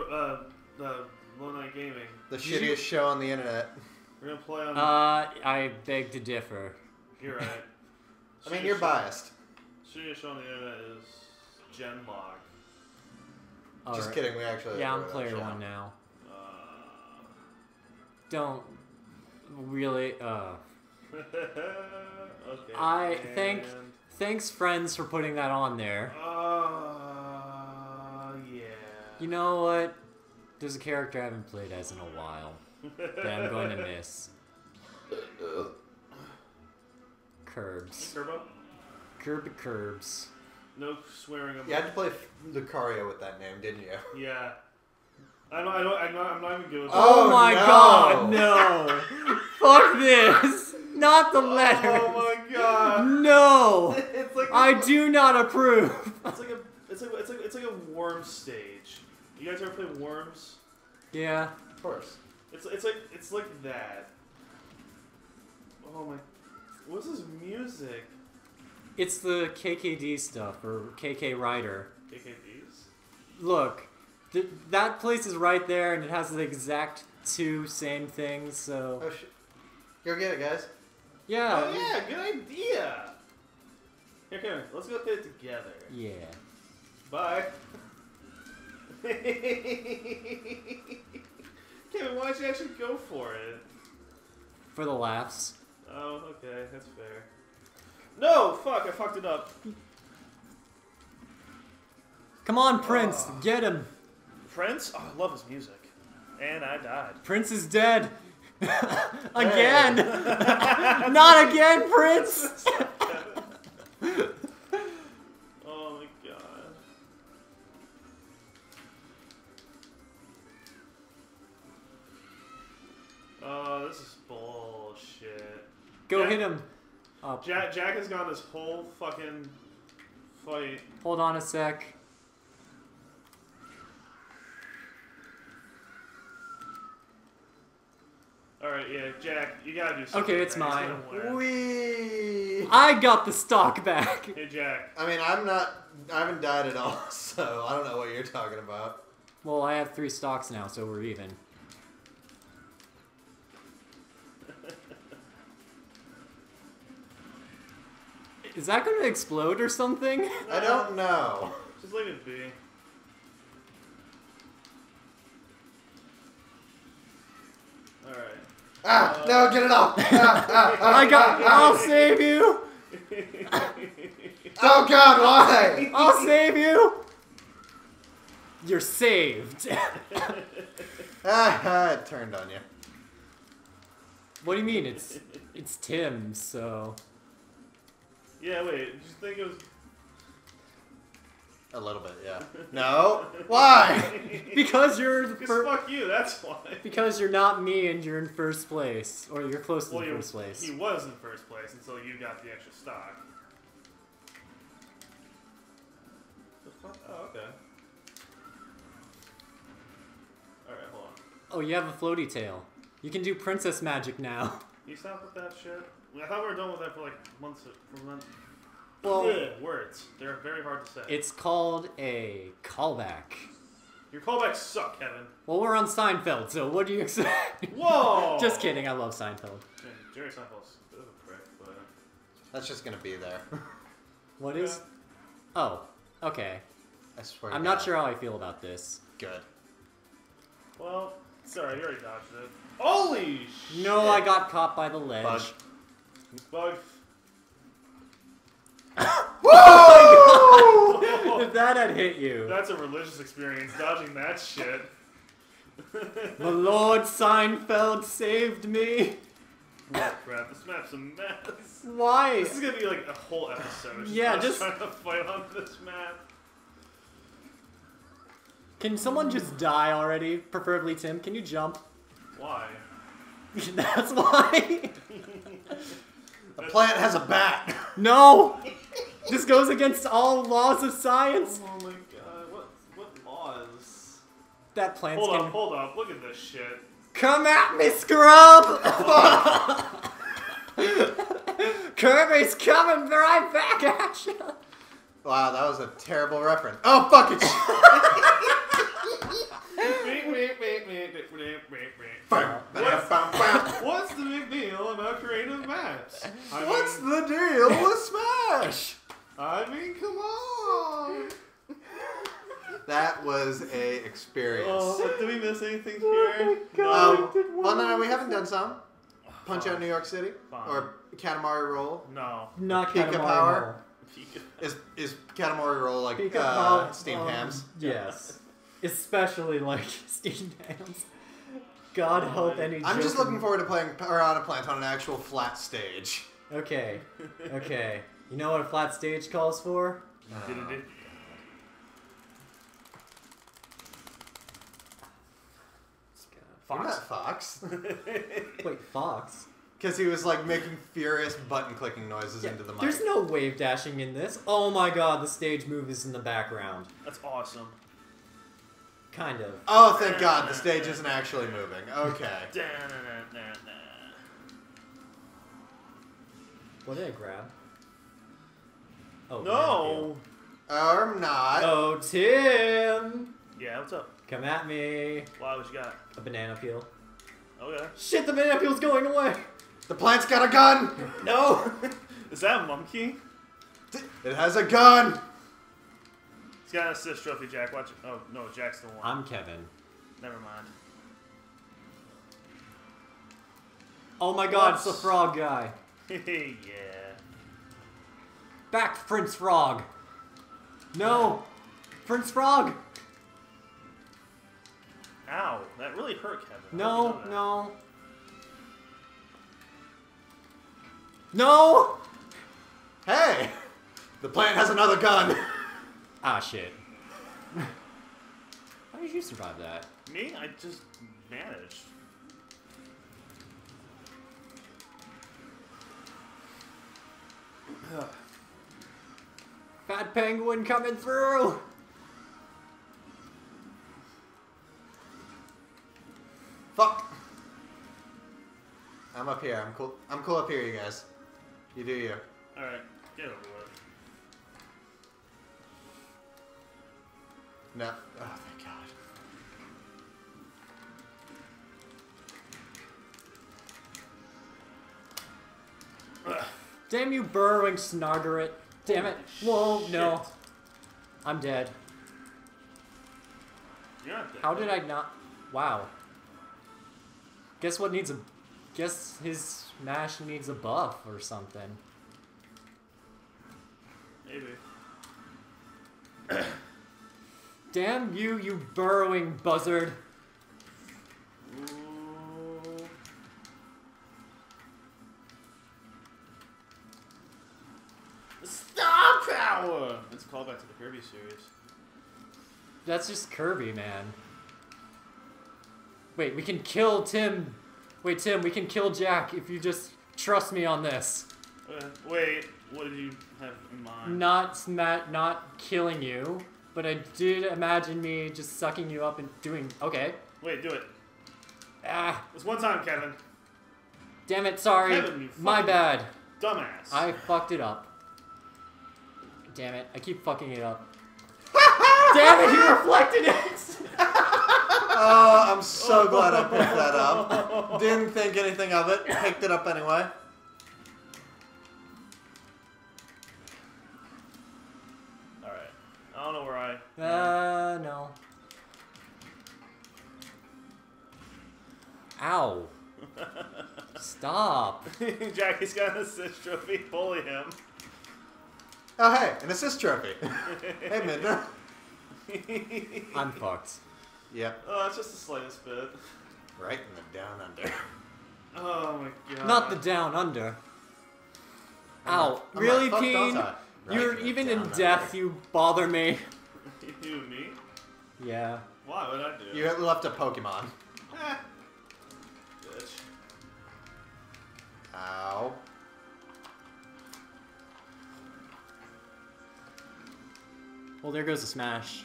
uh, the Lone Knight Gaming. The Did you- shittiest show on the internet. We're gonna play on. Uh, I beg to differ. you're right. I mean, you're show- biased. Shittiest show on the internet is Genlog. All Just right. kidding. We actually. Yeah, I'm enjoy that player one now. Uh, Don't really. Uh, okay. I think- and- thanks, friends, for putting that on there. Uh, yeah. You know what? There's a character I haven't played as in a while that I'm going to miss. Curbs. Turbo? Curb curbs. No swearing. about- You had to play Lucario with that name, didn't you? Yeah. I know. I know. I'm not, I'm not even good with Oh, Oh, my no. god, no! Fuck this! Not the oh letters! Oh my god. No! it's like I do not approve! It's like a. It's like it's like it's like a worm stage. You guys ever play Worms? Yeah. Of course. It's it's like it's like that. Oh my. What's this music? It's the KKD stuff, or KK Rider. KKDs. Look, th- that place is right there, and it has the exact two same things, so. Oh shit. Go get it, guys. Yeah. Oh yeah, good idea. Here, come here. Let's go hit it together. Yeah. Bye. Kevin, why don't you actually go for it? For the laughs. Oh, okay, that's fair. No, fuck, I fucked it up. Come on, Prince, get him. Prince? Oh, I love his music. And I died. Prince is dead. again. Not again, Prince. Go Yeah. hit him. Up. Jack, Jack has gone this whole fucking fight. Hold on a sec. Alright, yeah, Jack, you gotta do something. Okay, it's man. Mine. Wee. I got the stock back. Hey, Jack. I mean, I'm not. I haven't died at all, so I don't know what you're talking about. Well, I have three stocks now, so we're even. Is that going to explode or something? I don't know. Just leave it be. Alright. Ah, no, get it off. Ah, ah, ah, I got. ah, ah. I'll save you. Oh God, why? I'll save you. You're saved. ah, ah, it turned on you. what do you mean? It's it's Tim. So yeah, wait, did you think it was. A little bit, yeah. No, why? because you're the Because fuck you, that's why. because you're not me and you're in first place or you're close to Well, the first place. He was in first place until you got the extra stock. The fuck? Oh, okay. Alright, hold on. Oh, you have a floaty tail. You can do princess magic now. You stop with that shit? I thought we were done with that for like months. For months. Well, Ugh, words. They're very hard to say. it's called a callback. Your callbacks suck, Kevin. Well, we're on Seinfeld, so what do you expect? Whoa! Just kidding. I love Seinfeld. Man, Jerry Seinfeld's a bit of a prick, but. Uh, That's just gonna be there. What is? Oh, okay. I swear. I'm not God. sure how I feel about this. Good. Well, sorry, you already dodged it. Holy shit! No, I got caught by the ledge. Bug. Bug. if that had hit you, That's a religious experience, dodging that shit. the Lord Seinfeld saved me. Oh, crap, this map's a mess. Why? This is gonna be like a whole episode. Yeah, us just- trying to fight on this map. Can someone just die already? Preferably Tim. Can you jump? Why? That's why. The plant has a bat. no. This goes against all laws of science. Oh my god, what what laws? That plant's Hold can up, hold up, look at this shit. come at me, scrub. Kirby's coming right back at you. Wow, that was a terrible reference. Oh fuck it! What's the big deal about creative maps? I What's mean, the deal with Smash? I mean, come on. That was a experience. Oh, did we miss anything here? Um, well, no, no, we haven't done some. Punch Out New York City Fine. or Katamari Roll. No. Not Pika Katamari Power? Roll. Is is Katamari Roll like Pika uh, Power, steamed um, hams? Yes. Especially like steamed hams. God help any I'm just looking forward to playing Piranha Plant on an actual flat stage. Okay. Okay. You know what a flat stage calls for? You're not Fox. Fox. Wait, Fox? Because he was like making furious button clicking noises Yeah, into the mic. There's no wave dashing in this. Oh my god, the stage move is in the background. That's awesome. Kind of. Oh, thank God, the stage isn't actually moving. Okay. What did I grab? Oh, No. I'm not. Oh, Tim! Yeah, what's up? Come at me. Wow, what you got? A banana peel. Okay. Shit, the banana peel's going away! The plant's got a gun! No! Is that a monkey? It has a gun! He's got an assist trophy, Jack. Watch it. Oh, no, Jack's the one. I'm Kevin. Never mind. Oh my god, it's the frog guy. yeah. Back, Prince Frog! No! Prince Frog! Ow, that really hurt Kevin. No, did you know no. No! Hey! The plant has another gun! Ah, shit. How did you survive that? that? Me? I just managed. Fat penguin coming through! Fuck! I'm up here. I'm cool. I'm cool up here, you guys. You do you. Alright, get over No. Oh, thank God. Damn you, burrowing Snagret. Damn it. Whoa, no. I'm dead. You're not dead. How did I not? Wow. Guess what needs a. Guess his smash needs a buff or something. Maybe. Damn you, you burrowing buzzard. Ooh. Star power! It's a callback to the Kirby series. That's just Kirby, man. Wait, we can kill Tim. Wait, Tim, we can kill Jack if you just trust me on this. Uh, wait, what did you have in mind? Not sma- not killing you, but I did imagine me just sucking you up and doing. Okay. Wait, do it. Ah, This one time, Kevin. damn it. Sorry. Kevin, you My bad. Dumbass. I fucked it up. Damn it. I keep fucking it up. damn it. You reflected it. Oh, I'm so glad I picked that up. Didn't think anything of it. Picked it up anyway. Ow. Stop. Jackie's got an assist trophy. Bully him. Oh, hey, an assist trophy. hey, Midna. I'm fucked. Yep, Oh, it's just the slightest bit. right in the down under. Oh my god. Not the down under. I'm Ow. not- really, not Peen? Right You're in even in death, under. you bother me. You me? Yeah. Why would I do? You left a Pokemon. Ow. Well, there goes the smash.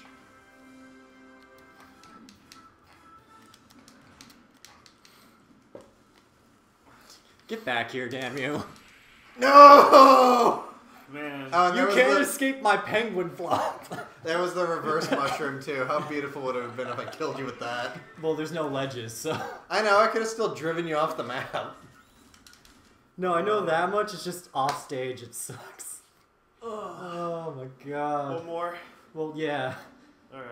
Get back here, damn you. No! man. Oh, You can't the, escape my penguin flop. there was the reverse mushroom too. How beautiful would it have been if I killed you with that? well, there's no ledges, so. I know, I could have still driven you off the map. No, I know that much. It's just off stage. It sucks. Oh my god. One more. Well, yeah. Alright.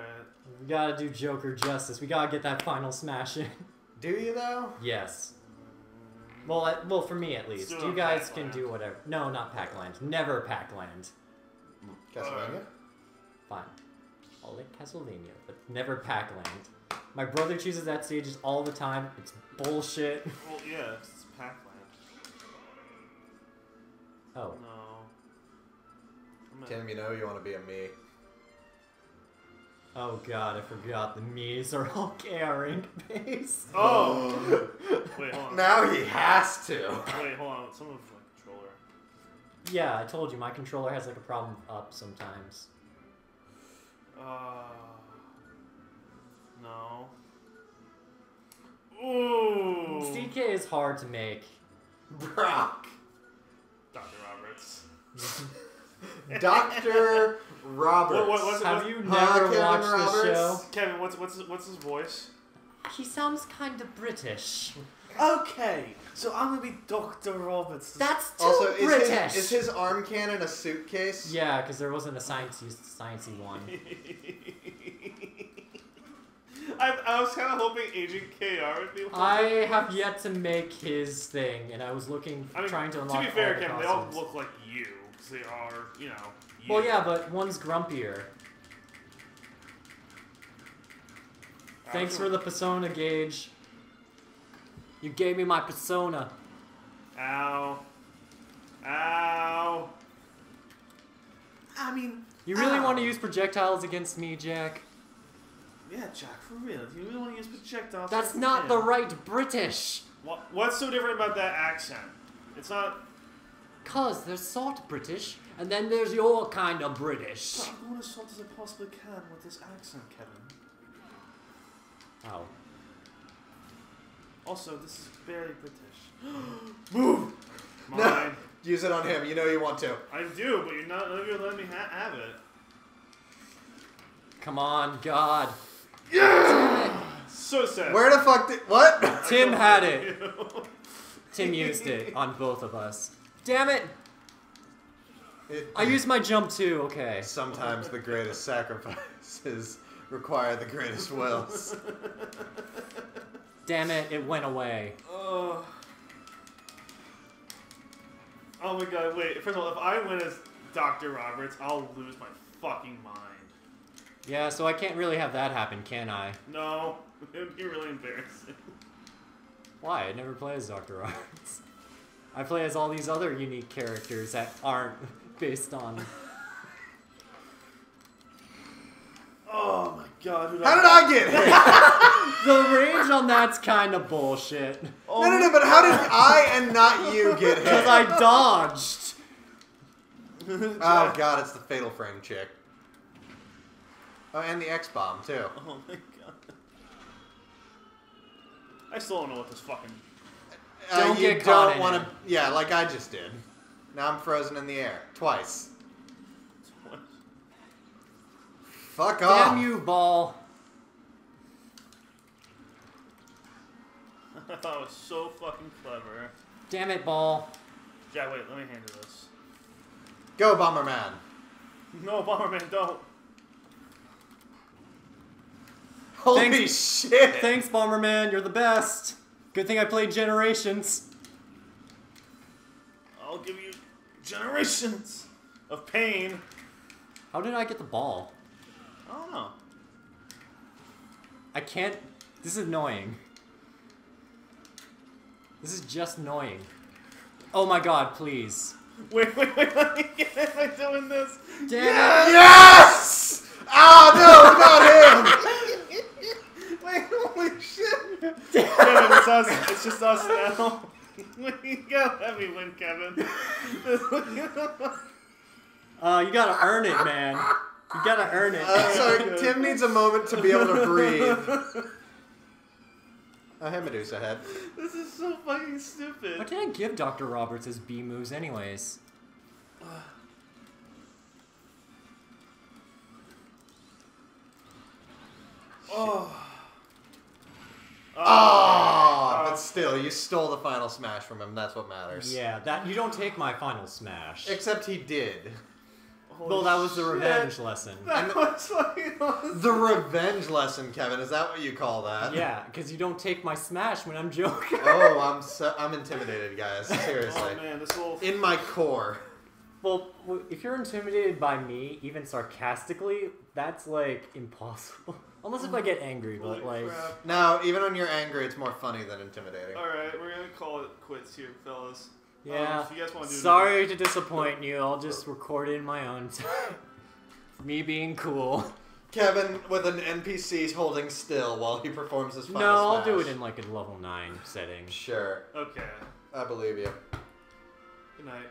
We gotta do Joker justice. We gotta get that final smash in. Do you though? yes. Well, I, well, for me at least. do You guys can Pac-Land. do whatever. No, not Pac-Land. Never Pac-Land. Castlevania? Fine. I'll like Castlevania, but never Pac-Land. My brother chooses that stages all the time. It's bullshit. Well, yeah, it's Pac-Land. Oh. No. Tim, you know you want to be a me. Oh god, I forgot the me's are all KR Inc. based. Oh! Wait, hold on. Now he has to. Wait, hold on. Some of my controller. Yeah, I told you, my controller has like a problem up sometimes. Uh. No. Ooh! CK is hard to make. Brock. Dr. Roberts. Dr. Roberts. What- what- what's it- Have you Huh, never Kevin watched the Roberts? show? Kevin, what's what's his, what's his voice? He sounds kind of British. Okay, so I'm gonna be Dr. Roberts. That's too Also, is British. his, is his arm cannon a suitcase? Yeah, because there wasn't a sciencey, sciencey one. I, I was kind of hoping Agent KR would be. one. I have yet to make his thing, and I was looking, I mean, trying to unlock. to unlock be fair, all the Kevin, they all look like you because they are, you know. You. Well, yeah, but one's grumpier. Thanks for the persona, Gage. You gave me my persona. Ow. Ow. I mean, You really Ow. want to use projectiles against me, Jack? yeah, Jack, for real. You really want to use projectiles? That's not him? the right British. What, what's so different about that accent? It's not. Cause there's sort British, and then there's your kind of British. I'm going as salt as I possibly can with this accent, Kevin. Oh. Also, this is very British. Move! No. Use it on him. You know you want to. I do, but you're not. None of you are letting me ha- have it. Come on, God. Yeah! So sad. Where the fuck did. What? Tim had it. Tim used it on both of us. Damn it! It- I used my jump too, okay. Sometimes the greatest sacrifices require the greatest wills. Damn it, it went away. Oh. Oh my god, wait. First of all, if I win as Dr. Roberts, I'll lose my fucking mind. Yeah, so I can't really have that happen, can I? No, it would be really embarrassing. Why? I never play as Dr. Roberts. I play as all these other unique characters that aren't based on. Oh my god, who How did I get hit? The range on that's kind of bullshit. Oh, No, no, no, but how did I and not you get hit? Because? I dodged. Oh god, it's the Fatal Frame chick. Oh, and the X Bomb, too. Oh my god. I still don't know what this fucking. Uh, Don't you get caught don't want to. Yeah, like I just did. Now I'm frozen in the air. Twice. Fuck off. Damn you, ball. I thought it was so fucking clever. Damn it, ball. Jack, wait, let me handle this. Go, Bomberman. No, Bomberman, don't. Holy Thanks- shit. Thanks, Bomberman. You're the best. Good thing I played Generations. I'll give you generations of pain. How did I get the ball? I don't know. I can't. This is annoying. This is just annoying. Oh my god, please. Wait, wait, wait, let me get Am I doing this? Damn Yes! Oh, no, not him! Holy shit! Kevin, it's us. It's just us now. We gotta let me win, Kevin. uh, you gotta earn it, man. You gotta earn it. Uh, Tim needs a moment to be able to breathe. Oh, I had Medusa head. This is so fucking stupid. Why did I give Dr. Roberts his B moves, anyways? oh. Oh, Oh. but still, you stole the final smash from him. That's what matters. Yeah, that you don't take my final smash. Except he did. Holy well, that was the shit. revenge lesson. That was fucking awesome. The revenge lesson, Kevin. Is that what you call that? Yeah, because you don't take my smash when I'm joking. Oh, I'm so I'm intimidated, guys. Seriously. Oh man, this little. In my core. Well, if you're intimidated by me, even sarcastically, that's like impossible. Unless if I get angry, Holy but like, crap. Now, even when you're angry, it's more funny than intimidating. Alright, we're gonna call it quits here, fellas. Um, yeah. if you guys wanna do Sorry to disappoint you. I'll just record it in my own time. me being cool. Kevin with an NPC holding still while he performs his final No, I'll do smash. it in like a level nine setting. Sure, Okay. I believe you. Good night.